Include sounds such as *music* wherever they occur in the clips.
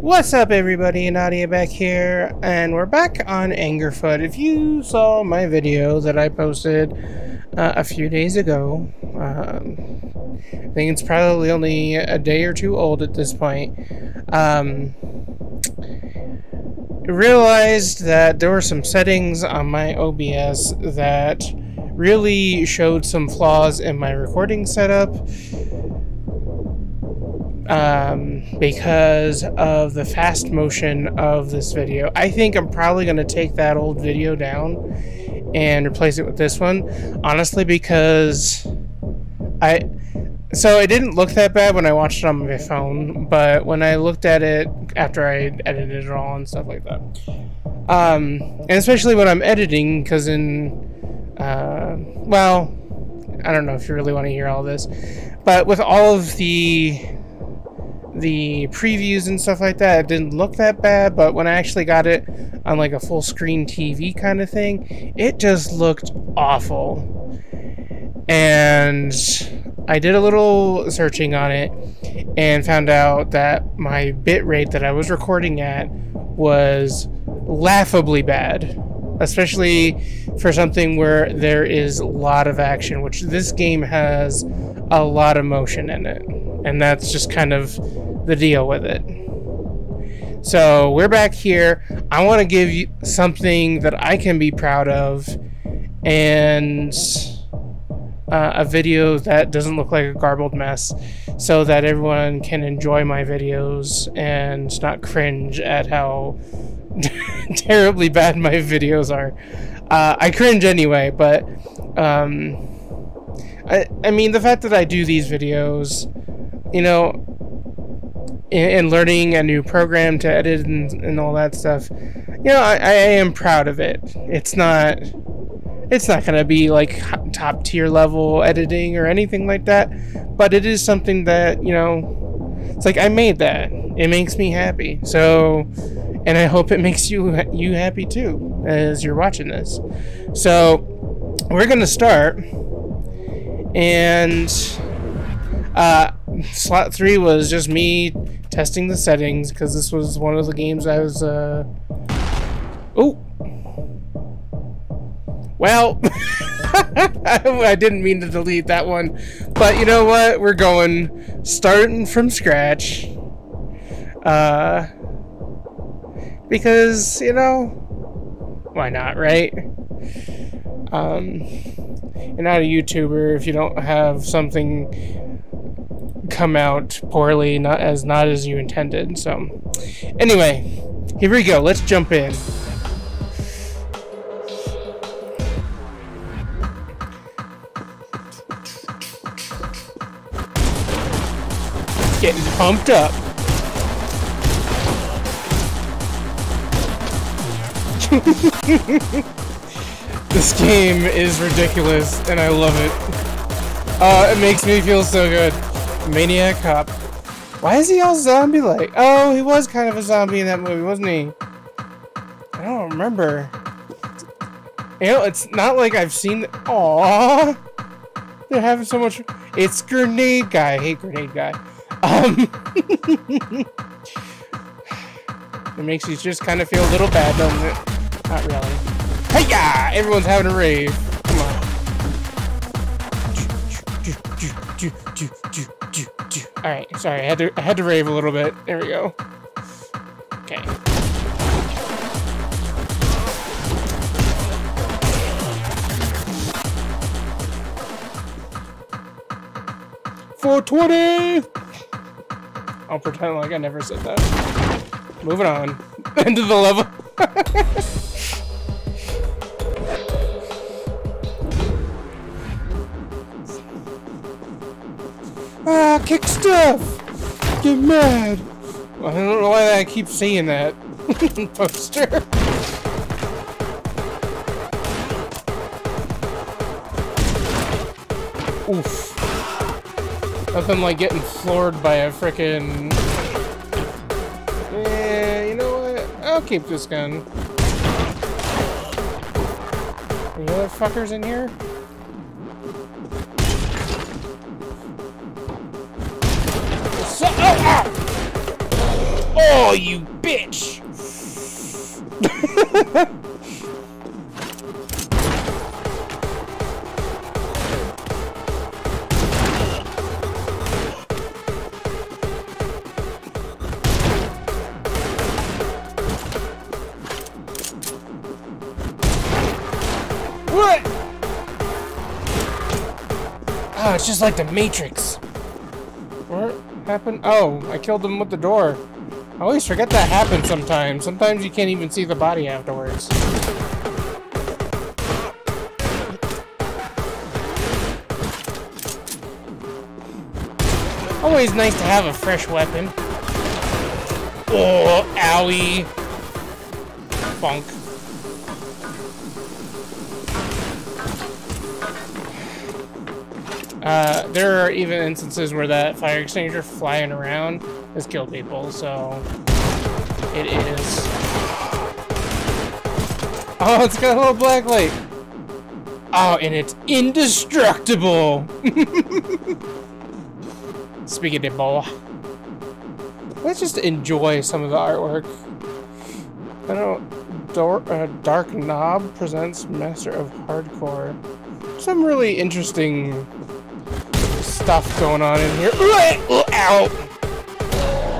What's up everybody, Nadya back here, and we're back on Anger Foot. If you saw my video that I posted uh, a few days ago, um, I think it's probably only a day or two old at this point, um, realized that there were some settings on my OBS that really showed some flaws in my recording setup um, because of the fast motion of this video. I think I'm probably going to take that old video down and replace it with this one. Honestly, because I... So it didn't look that bad when I watched it on my phone, but when I looked at it after I edited it all and stuff like that. Um, and especially when I'm editing, because in... Uh, well, I don't know if you really want to hear all this, but with all of the the previews and stuff like that, it didn't look that bad, but when I actually got it on like a full screen TV kind of thing, it just looked awful. And I did a little searching on it and found out that my bit rate that I was recording at was laughably bad. Especially for something where there is a lot of action, which this game has a lot of motion in it. And that's just kind of the deal with it. So we're back here. I want to give you something that I can be proud of and uh, a video that doesn't look like a garbled mess so that everyone can enjoy my videos and not cringe at how *laughs* terribly bad my videos are. Uh, I cringe anyway, but um, I, I mean, the fact that I do these videos, you know, and learning a new program to edit and, and all that stuff, you know, I, I am proud of it. It's not, it's not gonna be like top tier level editing or anything like that, but it is something that you know, it's like I made that. It makes me happy. So, and I hope it makes you you happy too as you're watching this. So, we're gonna start, and uh, slot three was just me testing the settings because this was one of the games I was, uh... Oh! Well, *laughs* I didn't mean to delete that one, but you know what? We're going starting from scratch. Uh, because, you know, why not, right? Um, you're not a YouTuber if you don't have something come out poorly, not as not as you intended. So, anyway, here we go. Let's jump in. Getting pumped up. *laughs* this game is ridiculous, and I love it. Uh, it makes me feel so good. Maniac Cop. Why is he all zombie-like? Oh, he was kind of a zombie in that movie, wasn't he? I don't remember. You know, it's not like I've seen... Aww! They're having so much... It's Grenade Guy. I hate Grenade Guy. Um... *laughs* it makes you just kind of feel a little bad, doesn't it? Not really. Hey, yeah! Everyone's having a rave. Come on. Alright, sorry, I had to I had to rave a little bit. There we go. Okay. Four twenty. I'll pretend like I never said that. Moving on. *laughs* End of the level. *laughs* kick stuff! Get mad! I don't know why I keep seeing that *laughs* poster. Oof. Nothing like getting floored by a frickin'... Yeah, you know what? I'll keep this gun. Any other fuckers in here? Oh, you bitch! what? Oh, it's just like the Matrix. What happened? Oh, I killed him with the door. I always forget that happens sometimes. Sometimes you can't even see the body afterwards. Always nice to have a fresh weapon. Oh, owie. Funk. Uh, there are even instances where that fire extinguisher flying around has killed people, so it is. Oh, it's got a little black light. Oh, and it's indestructible. *laughs* Speaking of boy, let's just enjoy some of the artwork. I don't. Dor uh, Dark Knob presents Master of Hardcore. Some really interesting stuff going on in here. Ow!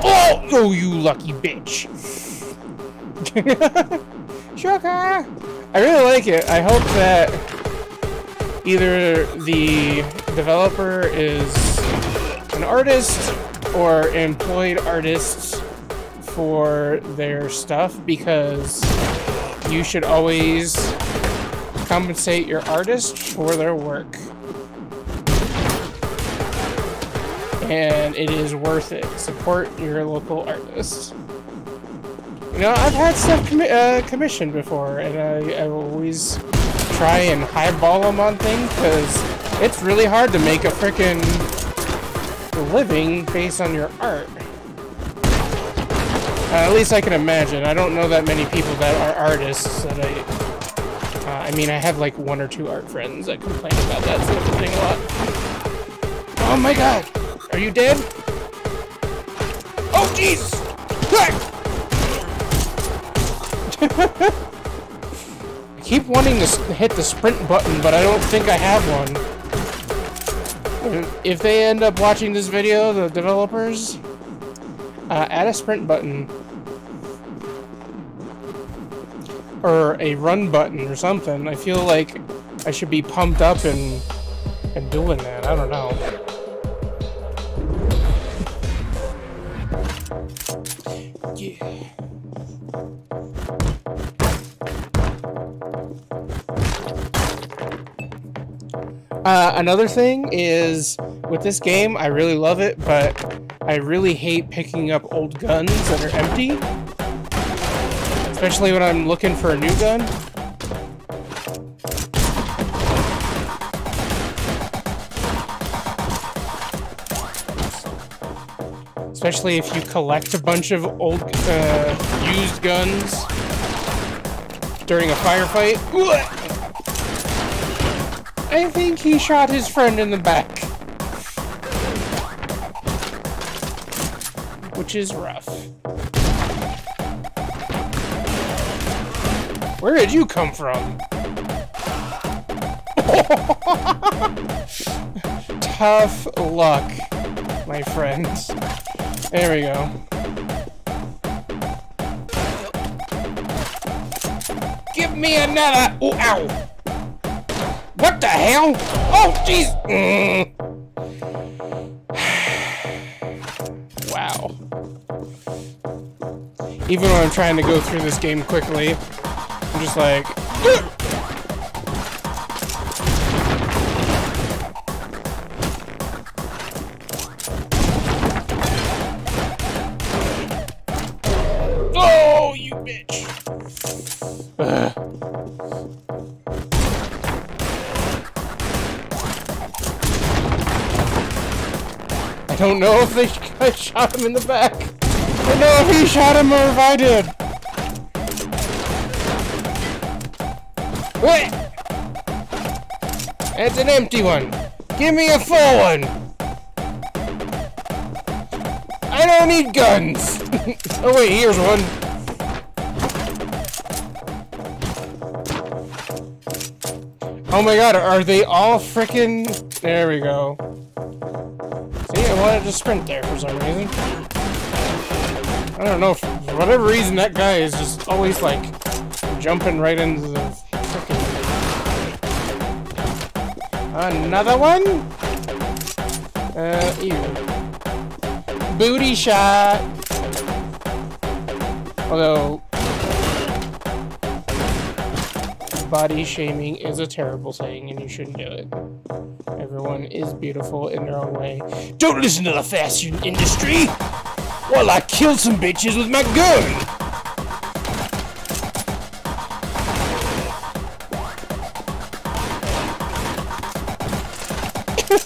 Oh, oh, you lucky bitch. *laughs* Sugar! I really like it. I hope that either the developer is an artist or employed artists for their stuff because you should always compensate your artist for their work. And it is worth it. Support your local artists. You know, I've had stuff uh, commissioned before, and I, I always try and highball them on things, because it's really hard to make a freaking living based on your art. Uh, at least I can imagine. I don't know that many people that are artists that I... Uh, I mean, I have like one or two art friends that complain about that sort of thing a lot. Oh my god! Are you dead? Oh, Jesus! I keep wanting to hit the sprint button, but I don't think I have one. If they end up watching this video, the developers, uh, add a sprint button. Or a run button or something. I feel like I should be pumped up and, and doing that. I don't know. Uh, another thing is with this game, I really love it, but I really hate picking up old guns that are empty. Especially when I'm looking for a new gun. Especially if you collect a bunch of old, uh, used guns during a firefight. I think he shot his friend in the back. Which is rough. Where did you come from? *laughs* Tough luck, my friends. There we go. Give me another! Oh, ow! What the hell? Oh, jeez! Mm. *sighs* wow. Even when I'm trying to go through this game quickly, I'm just like... Oh, don't know if they *laughs* I shot him in the back. I don't know if he shot him or if I did. Wait! It's an empty one. Give me a full one. I don't need guns! *laughs* oh wait, here's one. Oh my god, are they all freaking... There we go. I wanted to sprint there for some reason. I don't know, for whatever reason that guy is just always like jumping right into the freaking... Another one? Uh, ew. Booty shot! Although, body shaming is a terrible thing and you shouldn't do it. Everyone is beautiful in their own way. Don't listen to the fashion industry! Well, I killed some bitches with my gun!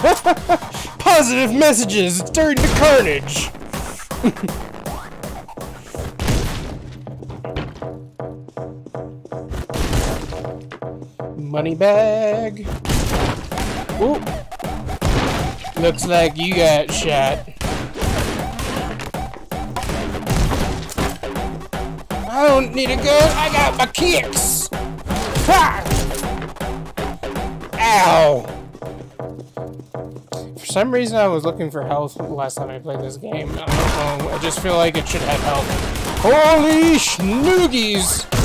*laughs* Positive messages turn to carnage! *laughs* money bag. Ooh. Looks like you got shot. I don't need a gun, I got my kicks! Ha! Ow! For some reason I was looking for health last time I played this game. I don't know, I just feel like it should have health. Holy schnoogies!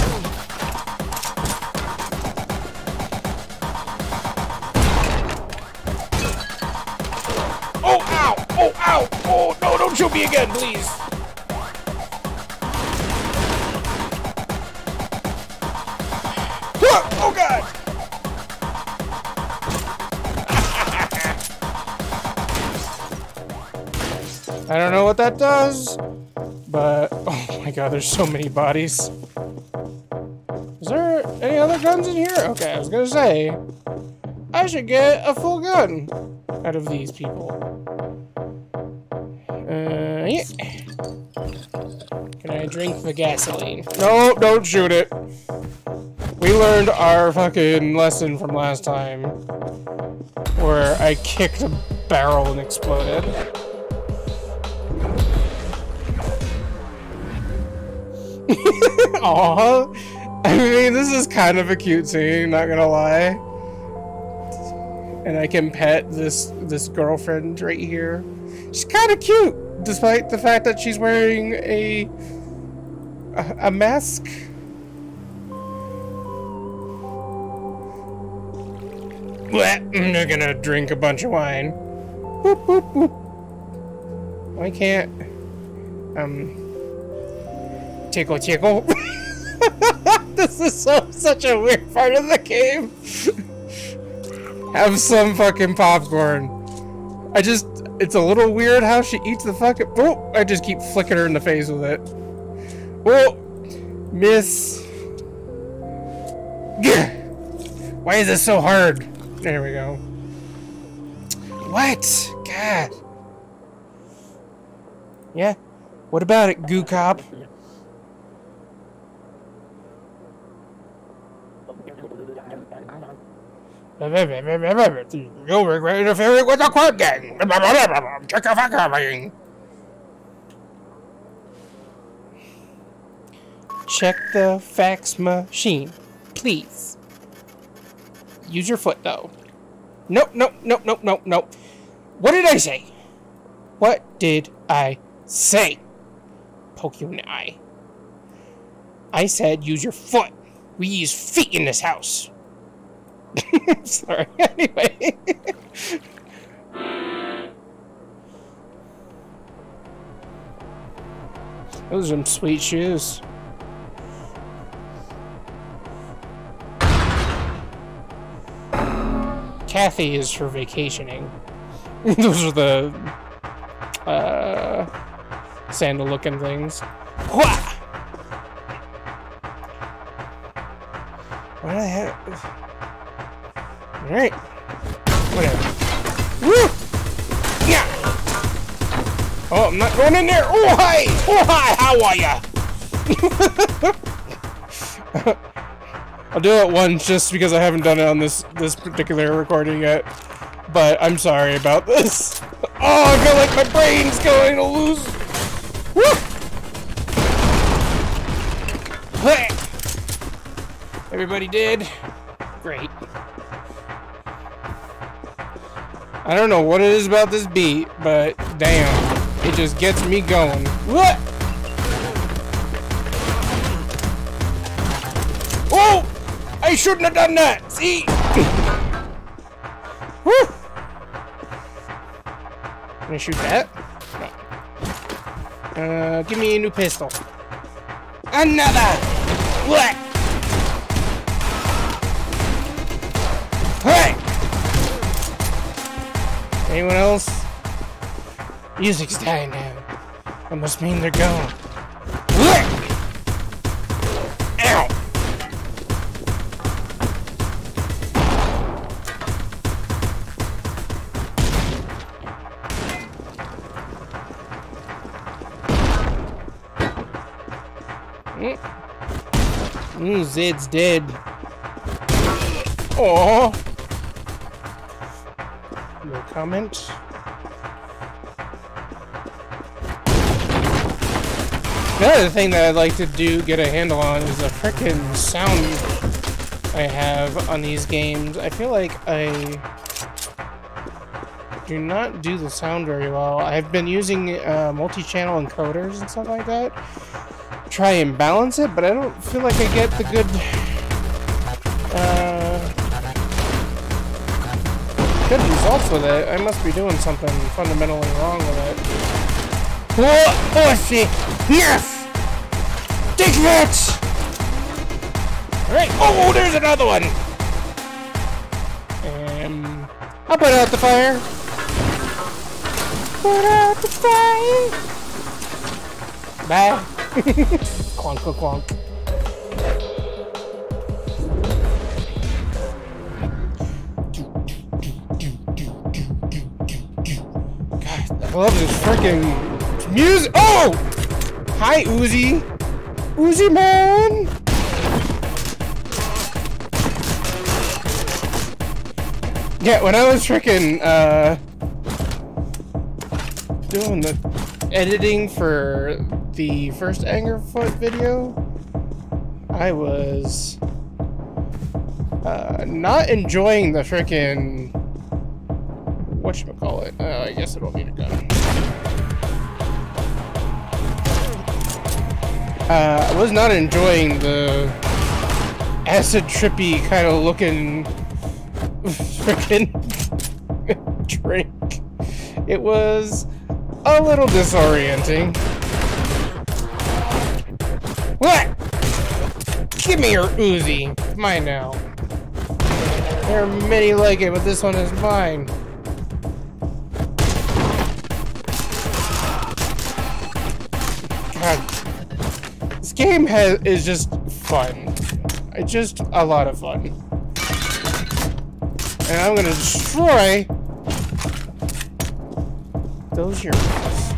Me again, please! Oh god! *laughs* I don't know what that does, but *laughs* oh my god, there's so many bodies. Is there any other guns in here? Okay, I was gonna say, I should get a full gun out of these people. Uh, can I drink the gasoline? No, don't shoot it. We learned our fucking lesson from last time. Where I kicked a barrel and exploded. *laughs* Aww. I mean, this is kind of a cute scene, not gonna lie. And I can pet this this girlfriend right here. She's kind of cute despite the fact that she's wearing a a, a mask. I'm gonna drink a bunch of wine. Boop, boop, boop. Why can't um tickle tickle? *laughs* this is so such a weird part of the game. *laughs* Have some fucking popcorn. I just it's a little weird how she eats the fucking- Oh! I just keep flicking her in the face with it. Oh! Miss. *laughs* Why is this so hard? There we go. What? God. Yeah? What about it, goo cop? You'll regret interfering with the Quirk Gang! Check your fucking Check the fax machine, please. Use your foot, though. Nope, nope, nope, nope, nope, nope. What did I say? What did I say? Poke you in the eye. I said use your foot. We use feet in this house. *laughs* Sorry. Anyway. Those are some sweet shoes. Kathy is for vacationing. *laughs* Those are the uh, sandal looking things. What the heck? Alright. Whatever. Woo! Yeah! Oh, I'm not going in there! Oh, hi! Oh, hi! How are ya? *laughs* I'll do it once just because I haven't done it on this this particular recording yet. But I'm sorry about this. *laughs* Oh, I feel like my brain's going to lose Woo! Everybody did? Great. I don't know what it is about this beat, but damn, it just gets me going. What? Oh! I shouldn't have done that! See? *coughs* Woo! Can I shoot that? No. Uh, give me a new pistol. Another! What? Anyone else? Music's dying now. That must mean they're gone. Ow! Mm, Zed's dead. Oh. No comment. Another thing that I'd like to do, get a handle on, is the frickin' sound I have on these games. I feel like I do not do the sound very well. I've been using uh, multi-channel encoders and stuff like that try and balance it, but I don't feel like I get the good with it. I must be doing something fundamentally wrong with it. Oh, oh shit! Yes! Take that! Alright, oh, there's another one! Um, I'll put out the fire. Put out the fire! Bye. *laughs* clonk, clonk. Love this freaking music. Oh! Hi, Uzi. Uzi man! Yeah, when I was freaking, uh, doing the editing for the first Anger Foot video, I was uh, not enjoying the freaking whatchamacallit. Uh, I guess I don't need a gun. Uh, I was not enjoying the acid trippy kind of looking freaking *laughs* drink. It was a little disorienting. What? Give me your Uzi. Mine now. There are many like it, but this one is mine. Game has is just fun. It's just a lot of fun. And I'm gonna destroy those earrings.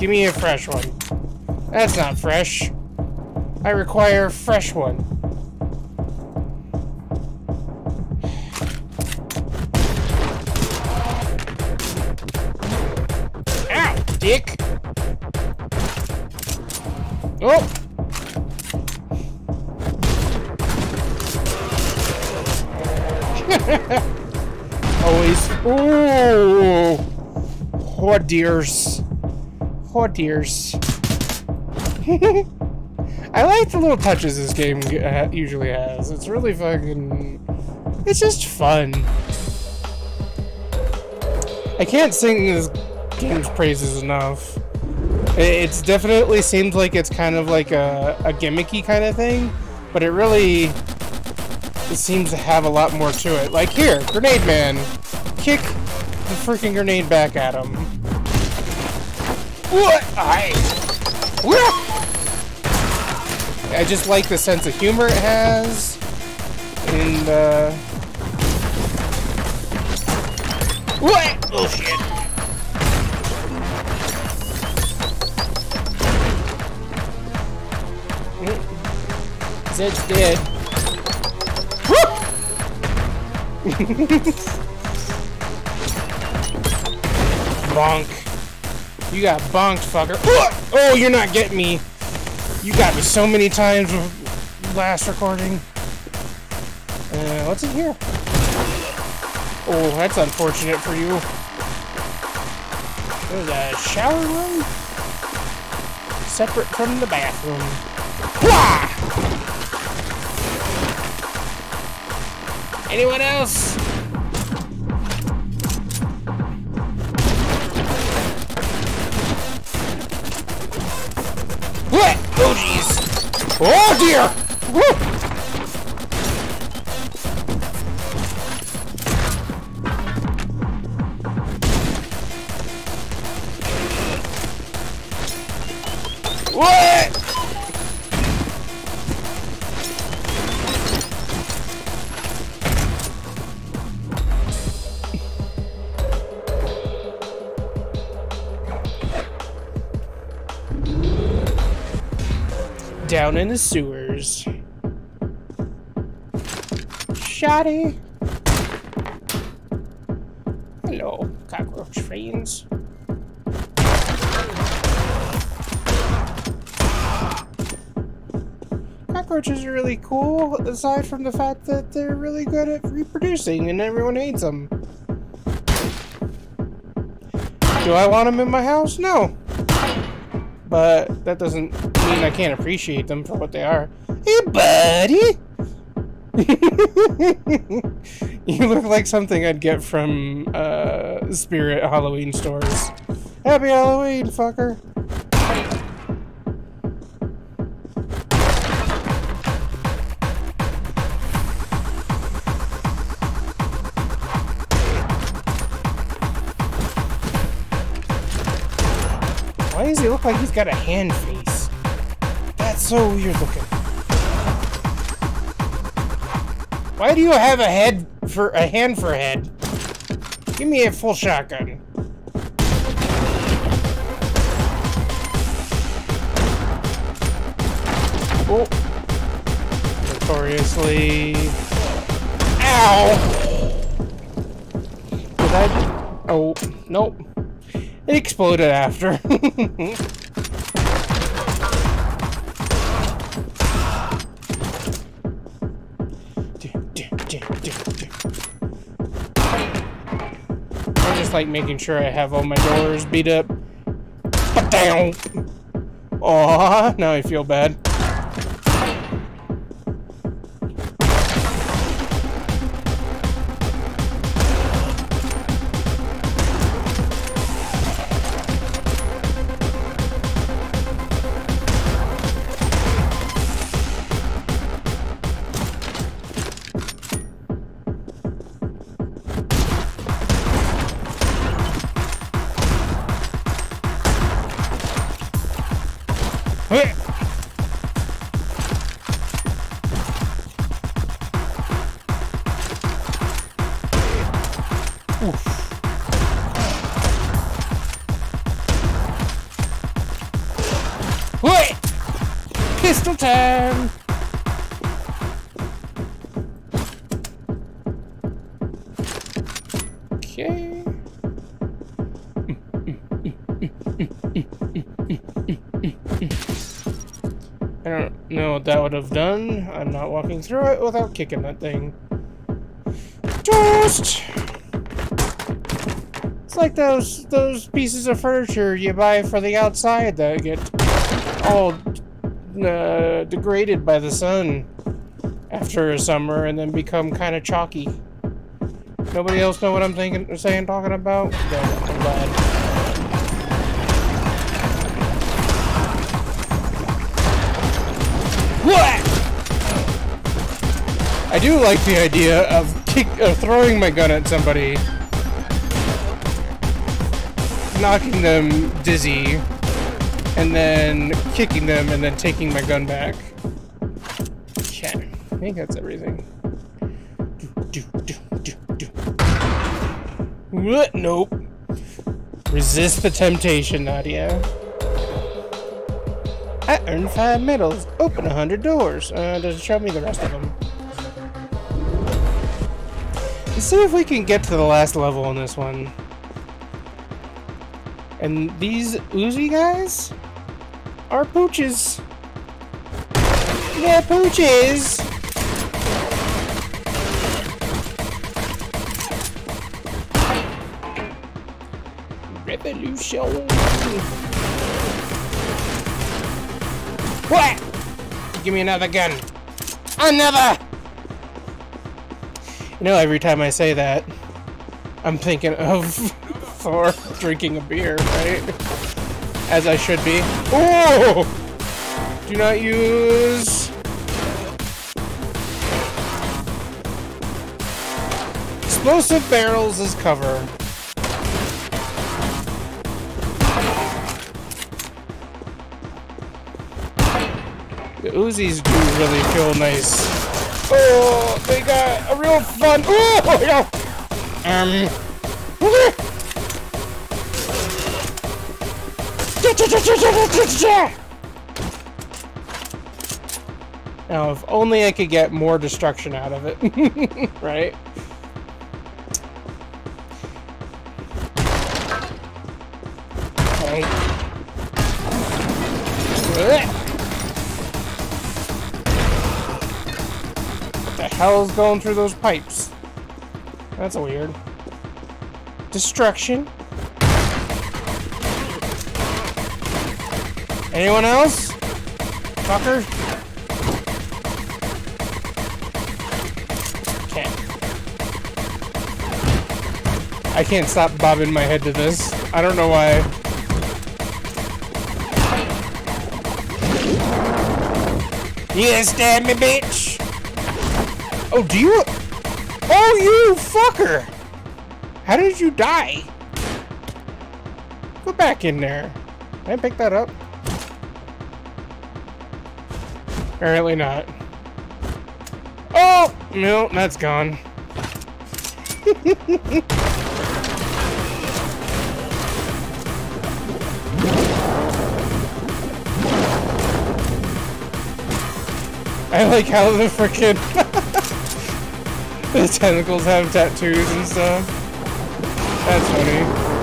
Give me a fresh one. That's not fresh. I require a fresh one. *laughs* Always. Ooh! What dears. Oh dears. I like the little touches this game uh, usually has. It's really fucking... It's just fun. I can't sing this game's praises enough. It definitely seems like it's kind of like a, a gimmicky kind of thing, but it really it seems to have a lot more to it. Like here, Grenade Man. Kick the freaking grenade back at him. What? I. I just like the sense of humor it has, and uh. What? Oh shit! Zed's dead. Bonk. You got bonked, fucker. Oh, you're not getting me. You got me so many times last recording. Uh, what's in here? Oh, that's unfortunate for you. There's a shower room? Separate from the bathroom. Anyone else? What? Oh jeez. Oh dear! Woo! Down in the sewers. Shoddy. Hello, cockroach friends. cockroaches are really cool, aside from the fact that they're really good at reproducing and everyone hates them. Do I want them in my house? No. But that doesn't mean I can't appreciate them for what they are. Hey, buddy! *laughs* you look like something I'd get from uh, Spirit Halloween stores. Happy Halloween, fucker! Why does he look like he's got a hand face? So weird looking. Why do you have a head for a hand for a head? Give me a full shotgun. Oh. Notoriously. Ow! Did I? Oh, nope. It exploded after. *laughs* like making sure I have all my doors beat up. Down. Oh, now I feel bad. That would have done. I'm not walking through it without kicking that thing. Just... It's like those those pieces of furniture you buy for the outside that get all uh, degraded by the sun after a summer and then become kind of chalky. Nobody else know what I'm thinking, saying, talking about? No, I'm glad. Do like the idea of kick, uh, throwing my gun at somebody, knocking them dizzy, and then kicking them and then taking my gun back. Okay, I think that's everything. Do, do, do, What? Nope. Resist the temptation, Nadya. I earned five medals. Open a hundred doors. Uh, does it show me the rest of them? Let's see if we can get to the last level on this one. And these Uzi guys are pooches. Yeah, pooches. Revolution. What? Give me another gun. Another! Know, every time I say that, I'm thinking of *laughs* Thor drinking a beer, right? As I should be. Do not use... Explosive barrels as cover. The Uzis do really feel nice. Oh, they got a real fun. Oh, yeah. Um. Now, if only I could get more destruction out of it, *laughs* right? Hell's going through those pipes? That's weird. Destruction. Anyone else? Fucker? Okay. I can't stop bobbing my head to this. I don't know why. You stab me, bitch! Oh, do you? Oh, you fucker! How did you die? Go back in there. Can I pick that up? Apparently not. Oh! No, that's gone. *laughs* I like how the frickin' *laughs* *laughs* the tentacles have tattoos and stuff. That's funny.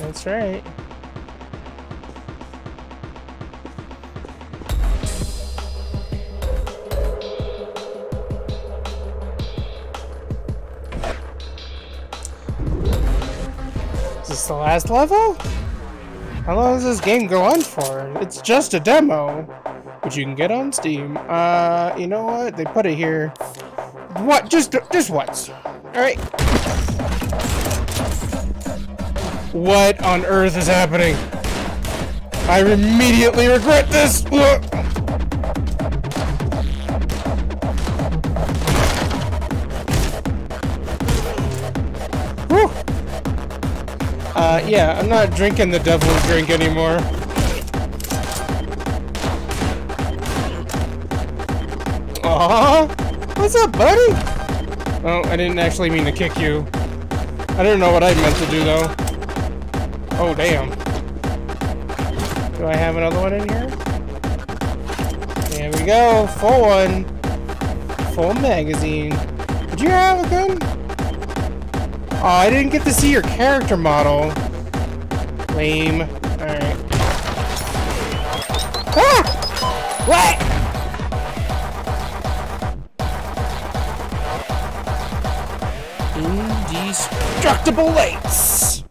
That's right. Last level? How long does this game go on for? It's just a demo, which you can get on Steam. Uh, you know what? They put it here. What? Just, just once. All right. What on earth is happening? I immediately regret this. Yeah, I'm not drinking the devil's drink anymore. Aww! What's up, buddy? Oh, I didn't actually mean to kick you. I didn't know what I meant to do, though. Oh, damn. Do I have another one in here? There we go. Full one. Full magazine. Did you have a gun? Oh, I didn't get to see your character model. Lame. Alright. Ah! What? Indestructible lights!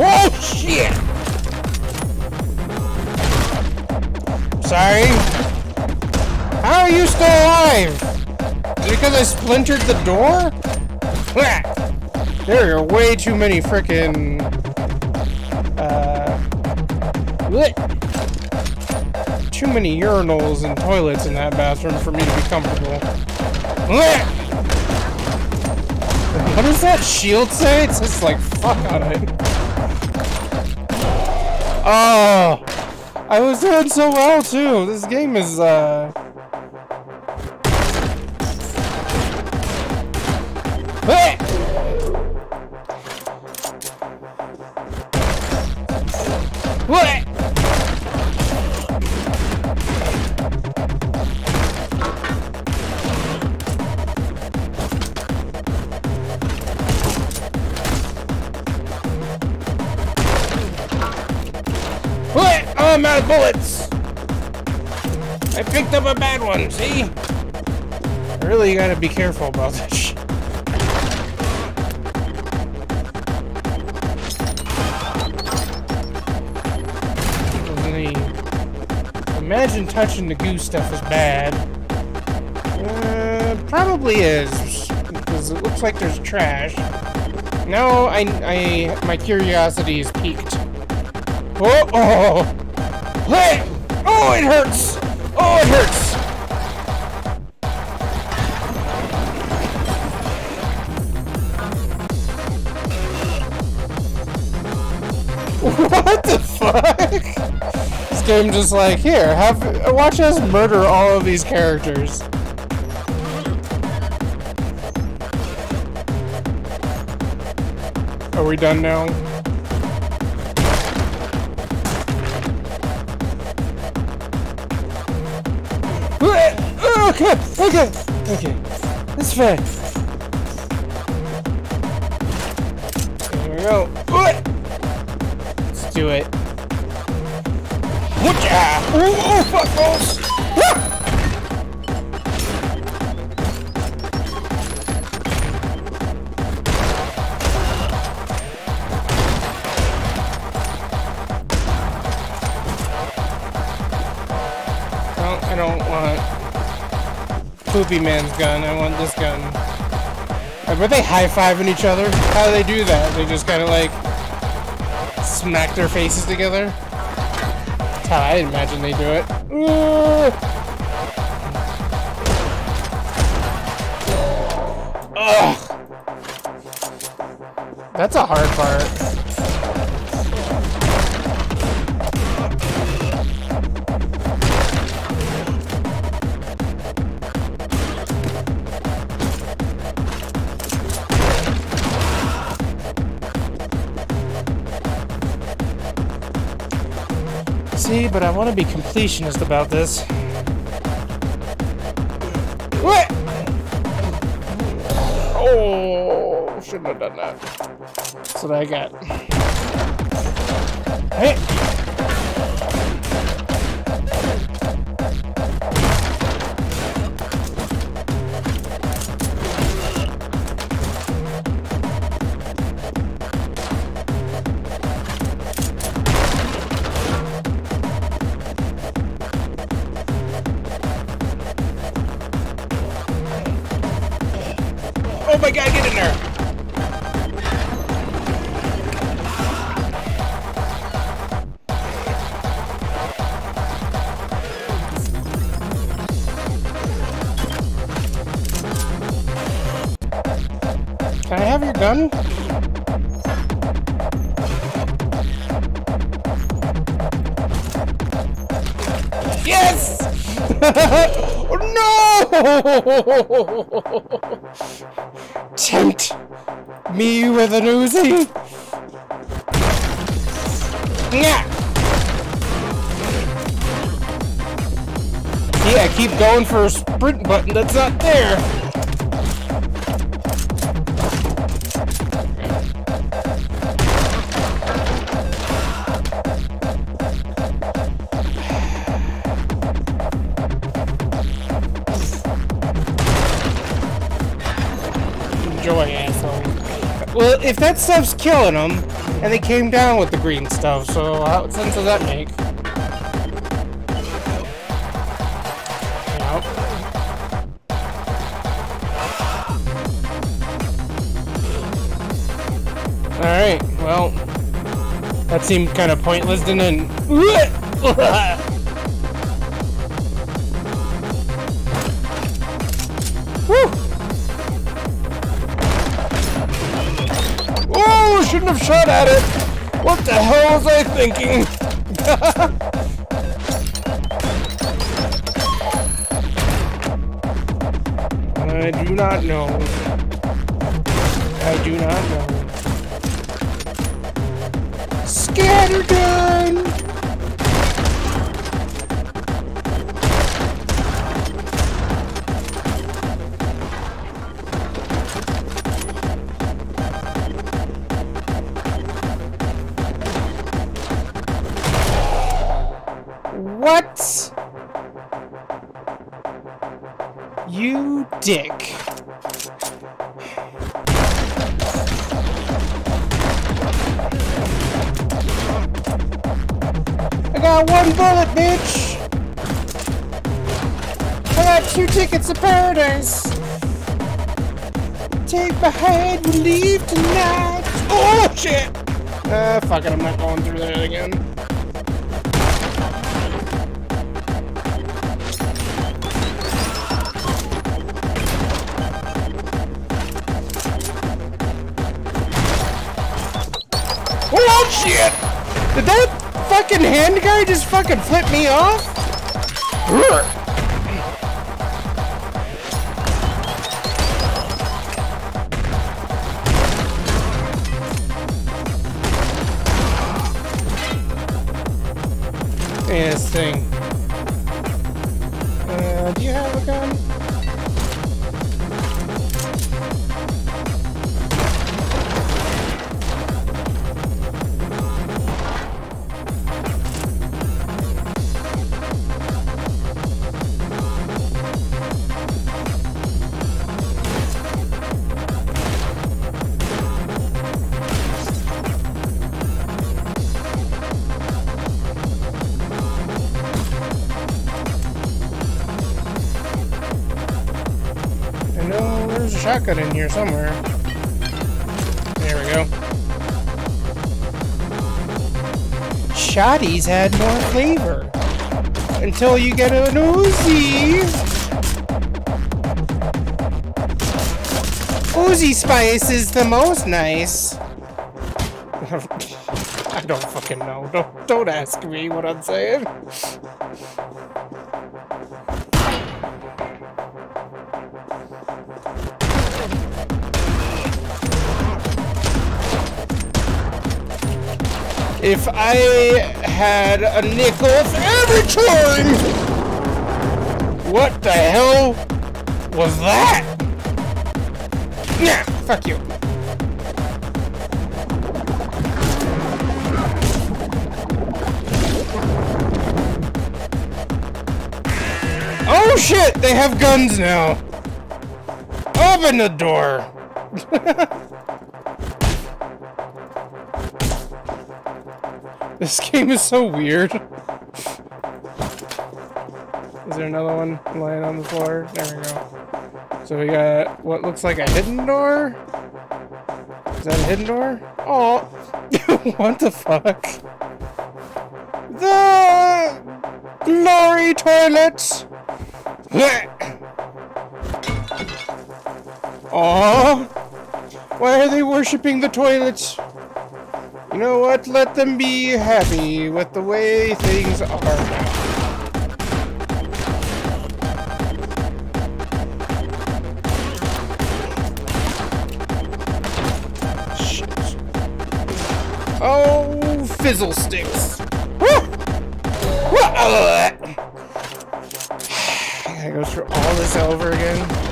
Oh, shit! Sorry. How are you still alive? because I splintered the door? There are way too many frickin' uh too many urinals and toilets in that bathroom for me to be comfortable. What does that shield say? It says like fuck on it. Oh I was doing so well too. This game is uh see? Really you gotta be careful about this *laughs* Imagine touching the goo stuff is bad. Uh, probably is, because it looks like there's trash. Now I, I, my curiosity is piqued. Oh, oh, hey, oh, it hurts. Game just like, here, have watch us murder all of these characters. Are we done now? Okay, okay, okay. That's fair. Whatcha? Oh, oh, fuck balls! I don't want Poopy Man's gun. I want this gun. Like, were they high-fiving each other? How do they do that? They just kind of like smack their faces together? How I imagine they do it. Ugh. That's a hard part. But I want to be completionist about this. What? Oh, shouldn't have done that. That's what I got. *laughs* tempt me with an Uzi? Yeah. I keep going for a sprint button that's not there. Well, if that stuff's killing them, and they came down with the green stuff, so what sense does that make? Alright, well, that seemed kind of pointless, didn't it? *laughs* *laughs* shot at it. What the hell was I thinking? *laughs* I do not know. I do not know. Scattergun! Bullet, bitch! I got two tickets to paradise! Take my hand, we leave tonight! Oh, shit! Uh, fuck it, I'm not going through that again. Oh, shit! Did that fucking hand guy just fucking flipped me off? This thing. Here somewhere. There we go. Shotties had more flavor. Until you get an Uzi. Uzi spice is the most nice. *laughs* I don't fucking know. Don't, don't ask me what I'm saying. If I had a nickel for every time! What the hell was that? Nah, fuck you. Oh shit, they have guns now. Open the door. *laughs* *laughs* This game is so weird. Is there another one lying on the floor? There we go. So we got what looks like a hidden door? Is that a hidden door? Oh! *laughs* what the fuck? The glory toilet! *laughs* Oh! Why are they worshipping the toilet? You know what? Let them be happy with the way things are. Oh, fizzle sticks. *sighs* I gotta go through all this over again.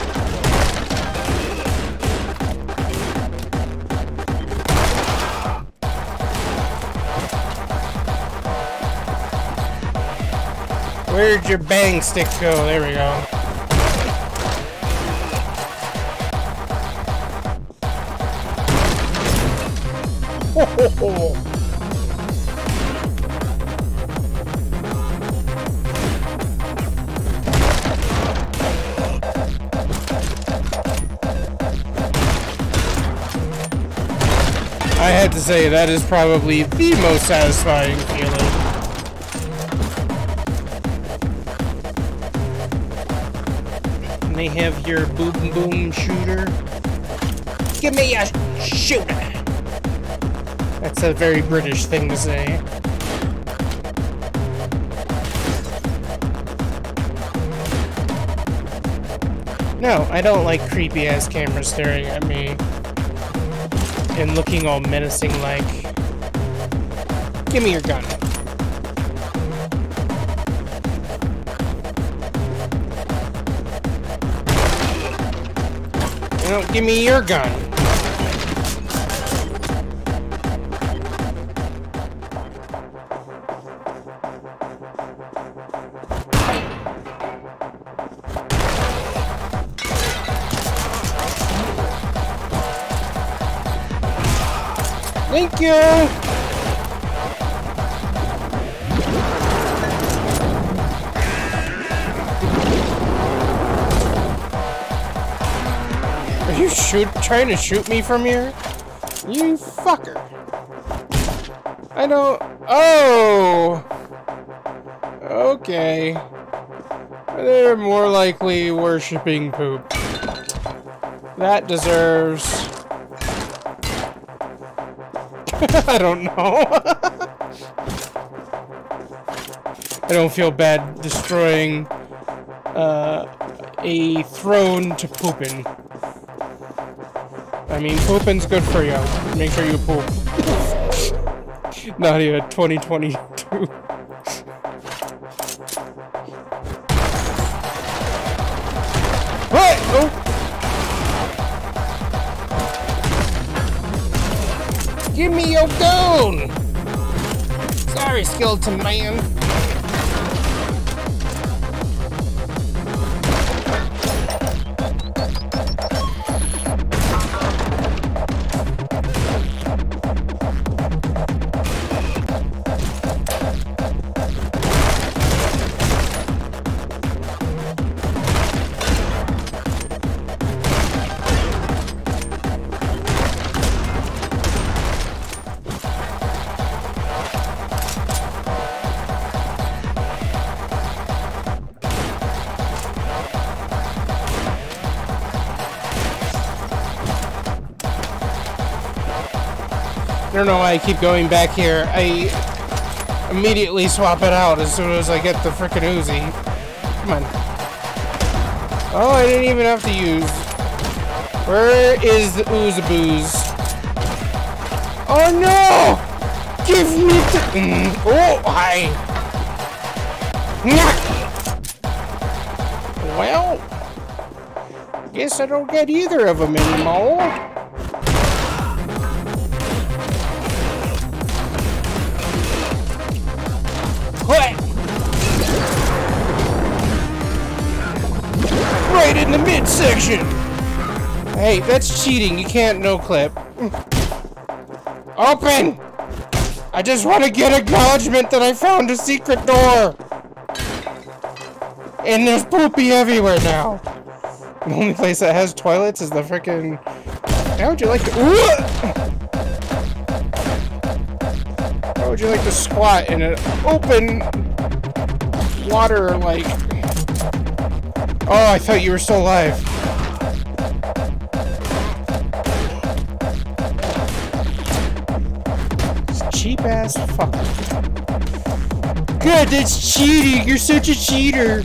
Where'd your bang stick go? There we go. I had to say, that is probably the most satisfying feeling. They have your boom boom shooter. Give me a shooter! That's a very British thing to say. No, I don't like creepy ass cameras staring at me and looking all menacing like. Give me your gun. You know, give me your gun. Thank you! Trying to shoot me from here? You fucker. I don't... Oh! Okay. They're more likely worshipping poop. That deserves... *laughs* I don't know. *laughs* I don't feel bad destroying uh, a throne to poopin'. I mean, pooping's good for you. Make sure you poop. *laughs* Not even 2022. What? Oh! Give me your gun! Sorry, skeleton man. Don't know why I keep going back here. I immediately swap it out as soon as I get the frickin' Uzi. Come on. Oh, I didn't even have to use. Where is the Ooze Booze? Oh no! Give me the. Mm. Oh, hi. Well, guess I don't get either of them anymore. Midsection! Hey, that's cheating. You can't no clip. Open! I just want to get acknowledgement that I found a secret door! And there's poopy everywhere now. The only place that has toilets is the frickin' How would you like to- How would you like to squat in an open water, like... Oh, I thought you were still alive. Ass fuck. Good, that's cheating. You're such a cheater.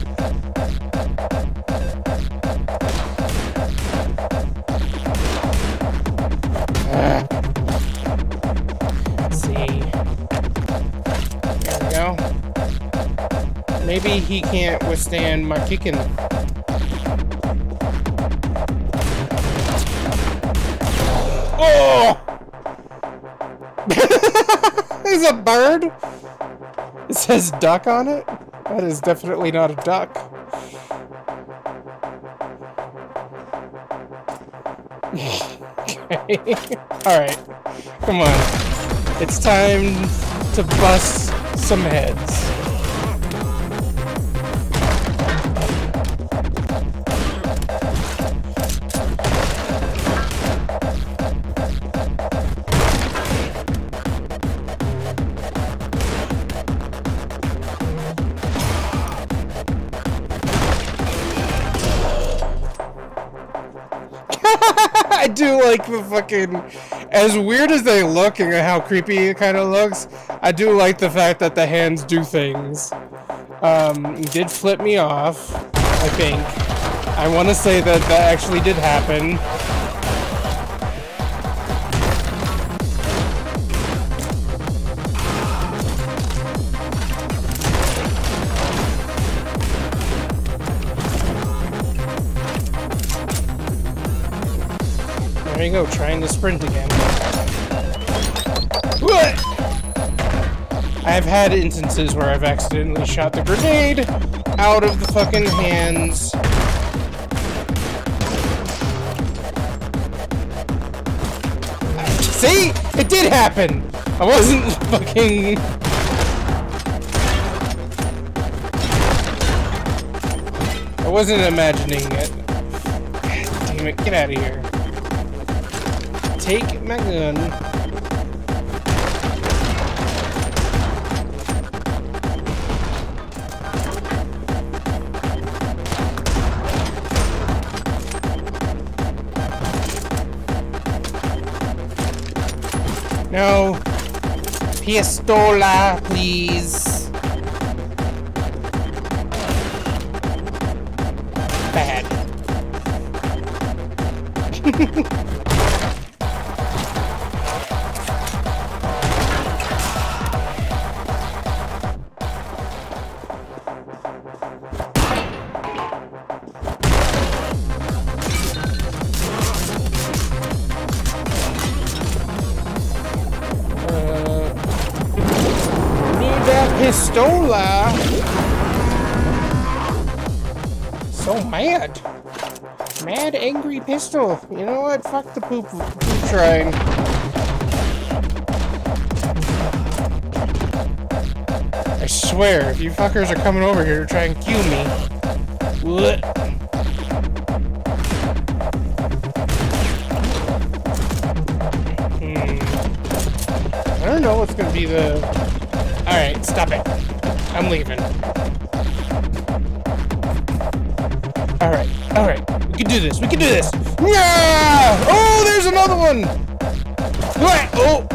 Maybe he can't withstand my kicking. There's a bird? It says duck on it? That is definitely not a duck. *laughs* okay. Alright. Come on. It's time to bust some heads. Like the fucking, as weird as they look and how creepy it kind of looks, I do like the fact that the hands do things. Um, did flip me off, I think. I want to say that that actually did happen. Sprint again. I've had instances where I've accidentally shot the grenade out of the fucking hands. See? It did happen! I wasn't *laughs* fucking... I wasn't imagining it. Damn it, get out of here. Take my gun. No. Pistola, please. Mad. Mad angry pistol. You know what? Fuck the poop, poop train. I swear, if you fuckers are coming over here to try and kill me. What? Hmm. I don't know what's gonna be the Alright, stop it. I'm leaving. Do this. We can do this. Yeah! Oh, there's another one! What? Oh!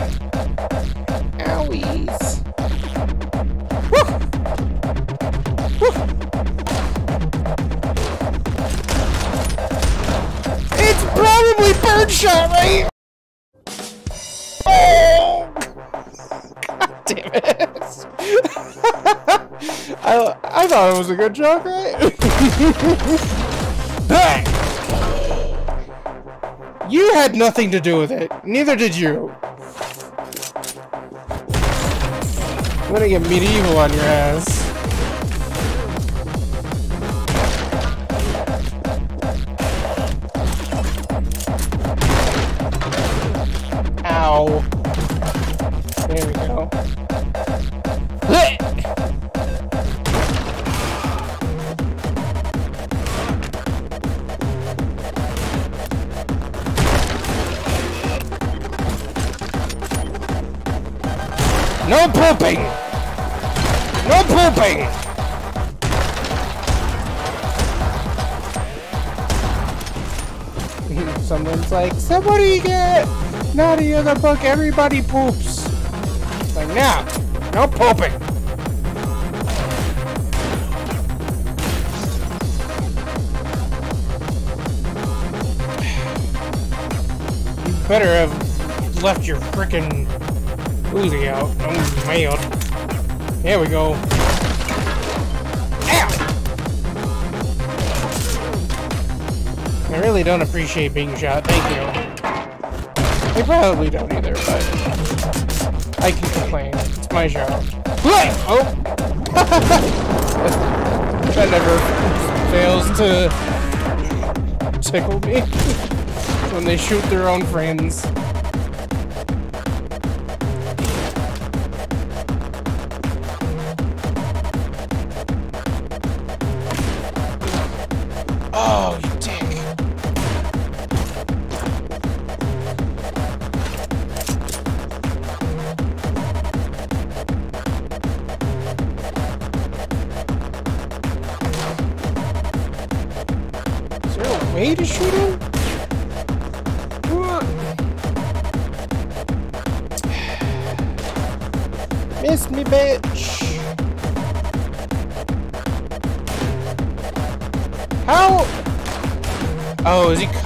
Owies. Woo! Woo! It's probably birdshot, right? Oh! *laughs* God damn it. *laughs* I, I thought it was a good joke, right? *laughs* had nothing to do with it. Neither did you. I'm gonna get medieval on your ass. Someone's like, somebody get Naughty in the book, everybody poops. Like, now, no pooping. You better have left your frickin' Uzi out. Oh, man. There we go. Really don't appreciate being shot. Thank you. I probably don't either, but I can complain. It's my show. Oh! *laughs* that never fails to tickle me *laughs* when they shoot their own friends.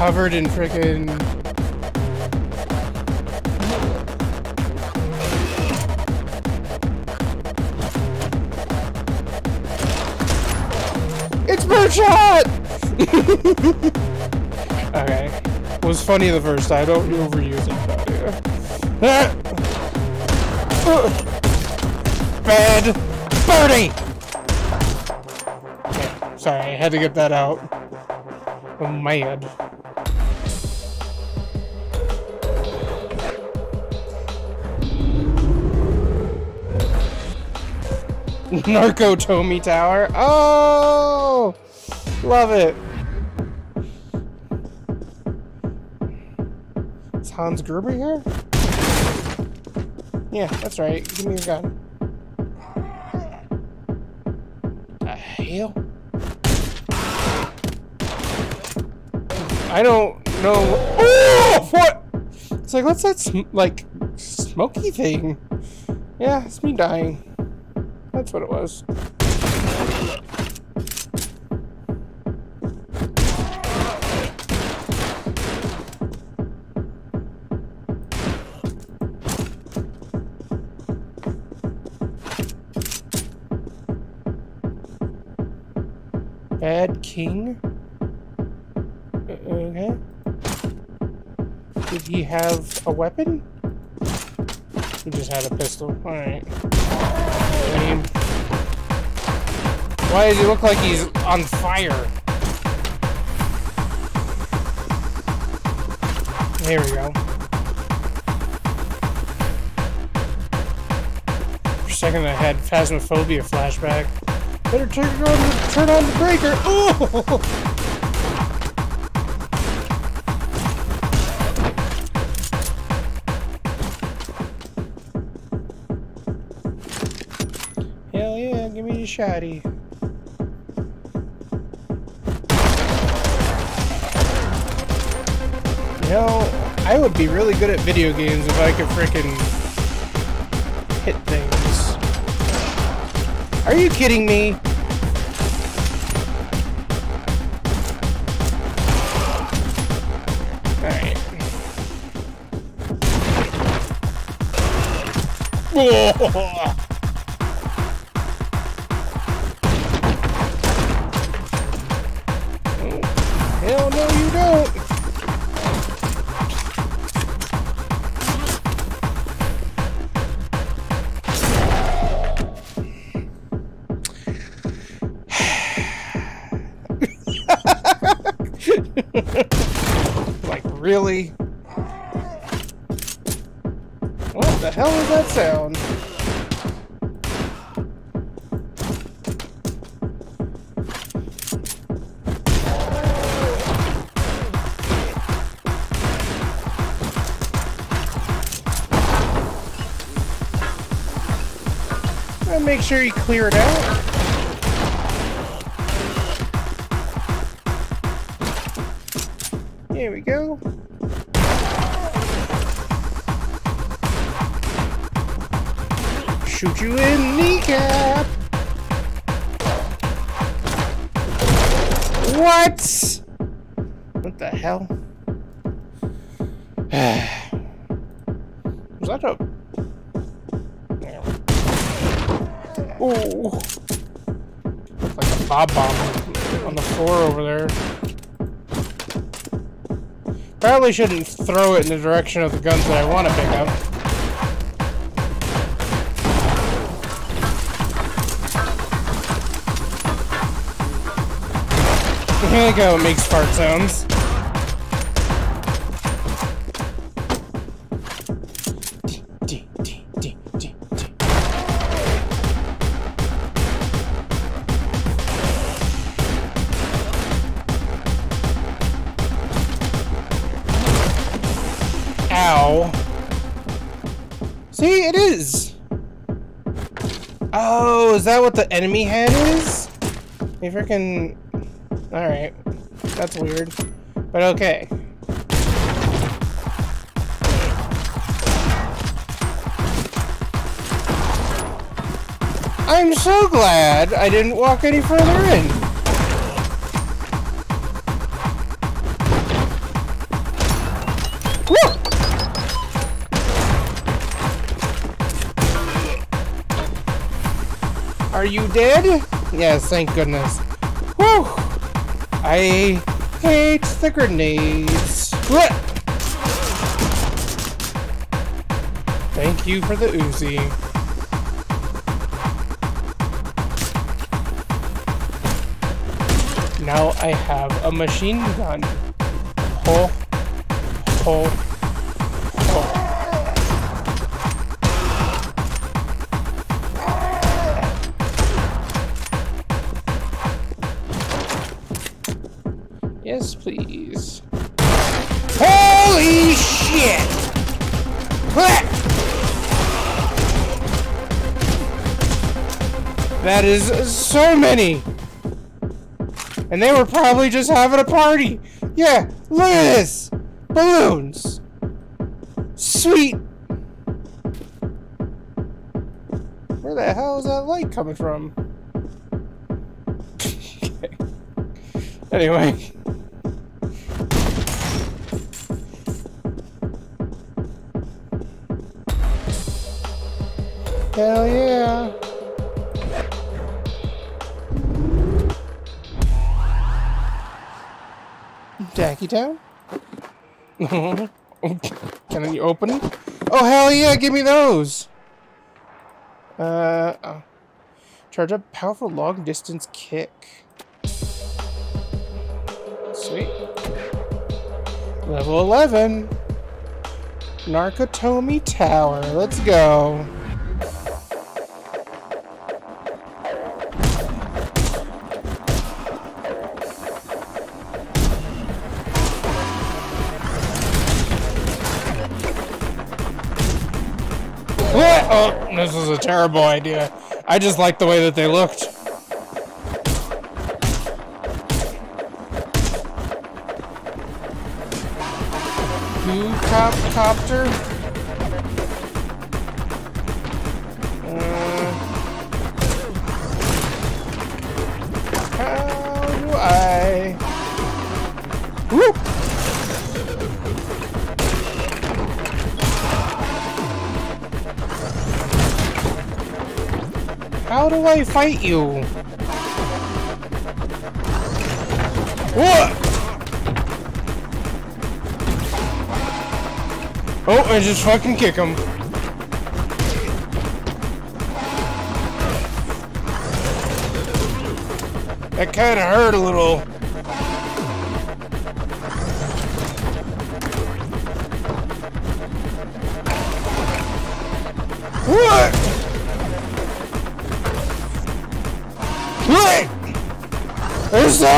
Covered in freaking... It's Birdshot! *laughs* okay. It was funny the first time. Don't overuse it, yeah. *laughs* Bad birdie! Okay, Sorry, I had to get that out. Oh, I'm mad. *laughs* Narcotomy Tower. Oh! Love it. it. Is Hans Gruber here? Yeah, that's right. Give me your gun. The hell? I don't know. Oh! What? It's like, what's that, sm like, smoky thing? Yeah, it's me dying. That's what it was. Bad King? Uh, okay. Did he have a weapon? He just had a pistol. Alright. Why does he look like he's on fire? There we go. For a second I had Phasmophobia flashback. Better turn on, turn on the breaker. Oh! *laughs* me. You know, I would be really good at video games if I could frickin' hit things. Are you kidding me? Alright. *laughs* *laughs* really? What the hell is that sound? Make sure you clear it out. Floor over there. Probably shouldn't throw it in the direction of the guns that I want to pick up. *laughs* Here we go, it makes fart sounds. That what the enemy head is? You freaking. Alright. That's weird. But okay. I'm so glad I didn't walk any further in. You did? Yes, thank goodness. Whew! I hate the grenades. What? Thank you for the Uzi. Now I have a machine gun. Ho, ho, ho. Please. Holy shit! That is so many! And they were probably just having a party! Yeah, look at this! Balloons! Sweet! Where the hell is that light coming from? *laughs* Anyway. Hell yeah. Jackie Town? *laughs* Can you open it? Oh, hell yeah, give me those! Uh, oh. Charge up powerful long distance kick. Sweet. Level 11. Narcotomy Tower. Let's go. Oh, this is a terrible idea. I just like the way that they looked. Goo cop copter? I fight you? What? Oh, I just fucking kick him. That kinda hurt a little.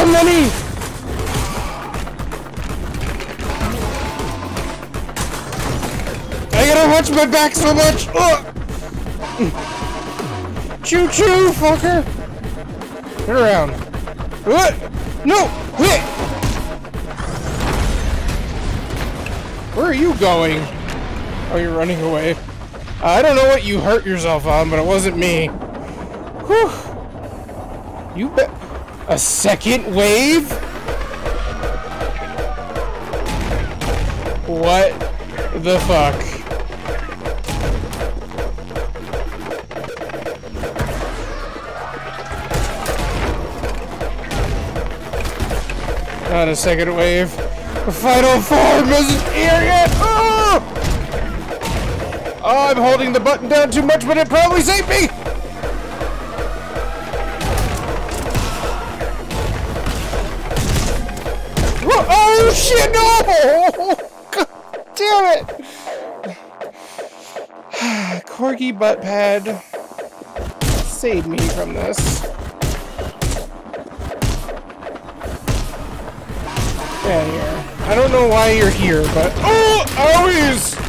Many! I gotta watch my back so much! Ugh. Choo choo, fucker! Turn around. What? No! Wait! Where are you going? Oh, you're running away. I don't know what you hurt yourself on, but it wasn't me. Whew. You bet. A second wave? What the fuck? Not a second wave. The final form isn't here yet! Oh! oh, I'm holding the button down too much, but it probably saved me! No! *laughs* God damn it! *sighs* Corgi butt pad. Save me from this. Get here. I don't know why you're here, but oh, always.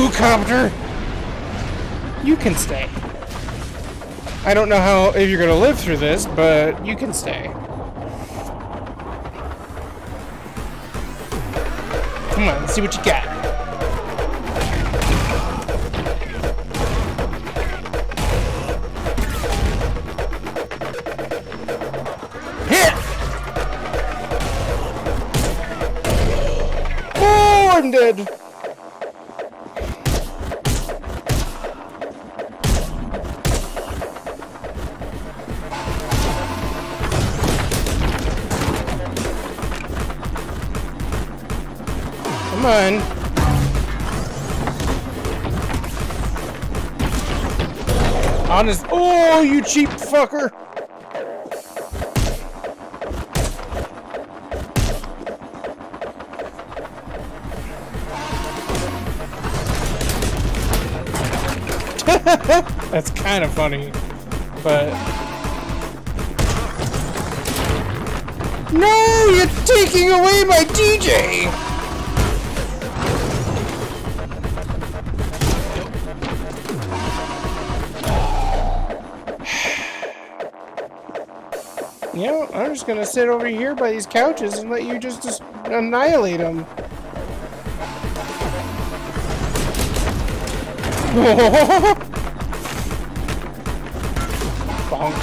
That, copter. You can stay. I don't know how if you're gonna live through this, but you can stay. Come on, see what you got. Here! Oh, I'm dead. On. Honest. Oh, you cheap fucker! *laughs* That's kind of funny, but... No, you're taking away my DJ! I'm just gonna sit over here by these couches and let you just, just annihilate them. *laughs* Bonk.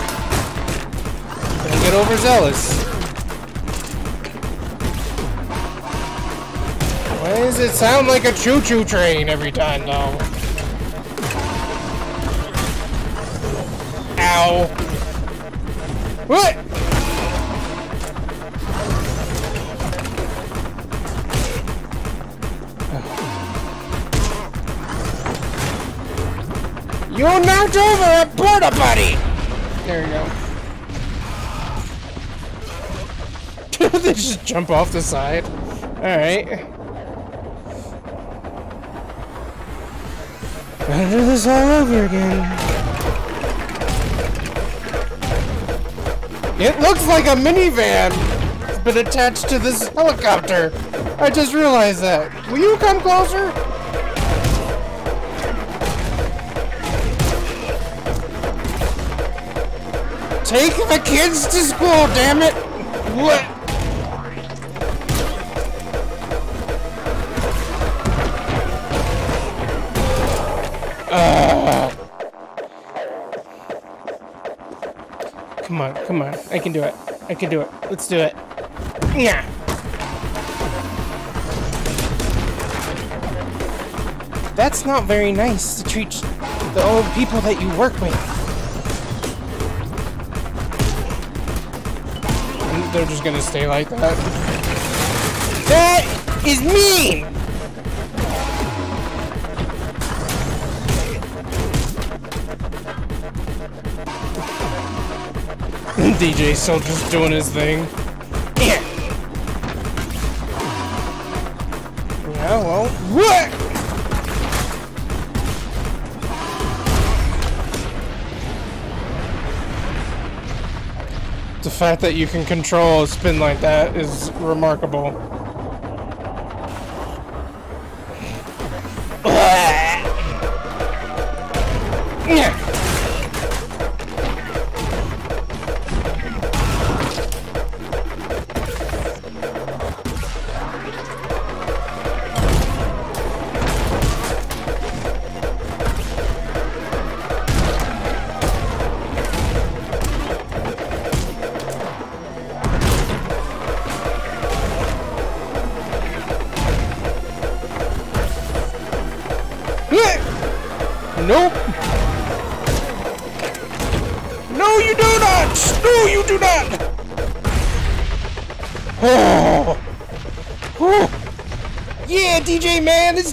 Don't get overzealous. Why does it sound like a choo-choo train every time, though? Ow. What? Porta potty! There you go. *laughs* they just jump off the side. Alright. Gotta do this all over again. It looks like a minivan! It's been attached to this helicopter. I just realized that. Will you come closer? Take the kids to school, damn it! What? Come on, come on. I can do it. I can do it. Let's do it. Yeah. That's not very nice to treat the old people that you work with. They're just gonna stay like that. That is mean! *laughs* DJ still just doing his thing. Yeah. Yeah, well, what? Fact that you can control a spin like that is remarkable.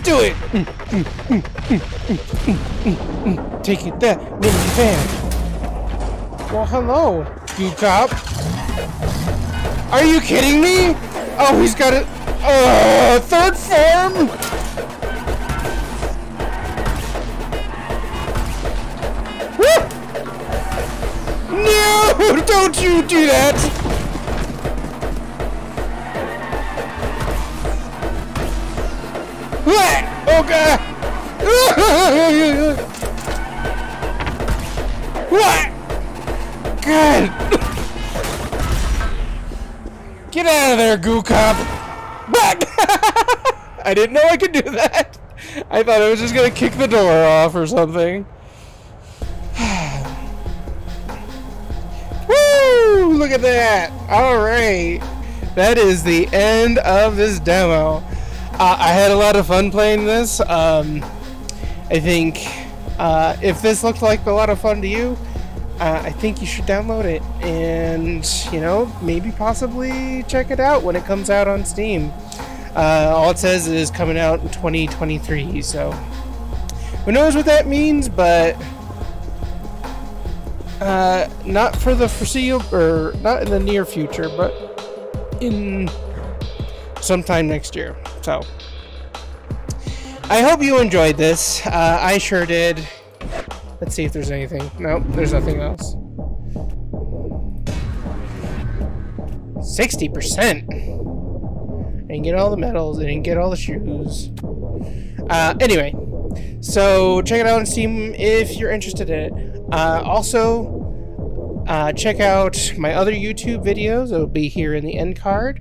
Do it. Take it that minivan. Well, hello, you cop. Are you kidding me? Oh, he's got it. Oh, uh, third form. No, *laughs* don't you do that! I didn't know I could do that. I thought I was just gonna kick the door off or something. *sighs* Woo! look at that. All right. That is the end of this demo. Uh, I had a lot of fun playing this. Um, I think uh, if this looked like a lot of fun to you, uh, I think you should download it and, you know, maybe possibly check it out when it comes out on Steam. Uh, all it says is coming out in 2023, so who knows what that means, but Uh, not for the foreseeable, or not in the near future, but in sometime next year. So, I hope you enjoyed this. Uh, I sure did. Let's see if there's anything. Nope, there's nothing else. 60%. Didn't get all the medals. Didn't get all the shoes. Uh, anyway, so check it out on Steam if you're interested in it. Uh, also, uh, check out my other YouTube videos. It'll be here in the end card.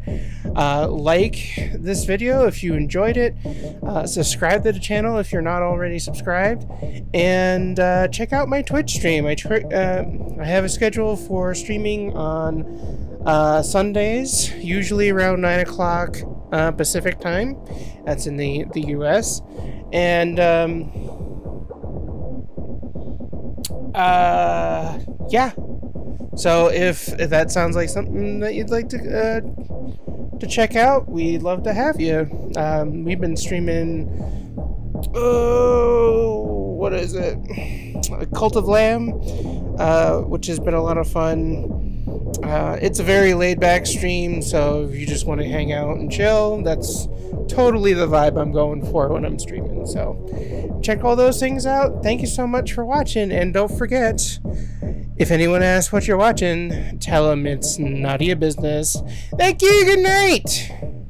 Uh, like this video if you enjoyed it. Uh, subscribe to the channel if you're not already subscribed. And uh, check out my Twitch stream. I, uh, I have a schedule for streaming on uh, Sundays, usually around 9 o'clock uh, Pacific time. That's in the, the US. And, um, uh, yeah. So if, if that sounds like something that you'd like to uh, to check out, we'd love to have you. Um, we've been streaming. Oh, what is it? Cult of Lamb, uh, which has been a lot of fun. Uh, it's a very laid back stream, so if you just want to hang out and chill, that's totally the vibe I'm going for when I'm streaming. So check all those things out. Thank you so much for watching, and don't forget if anyone asks what you're watching, tell them it's none of your business. Thank you, good night!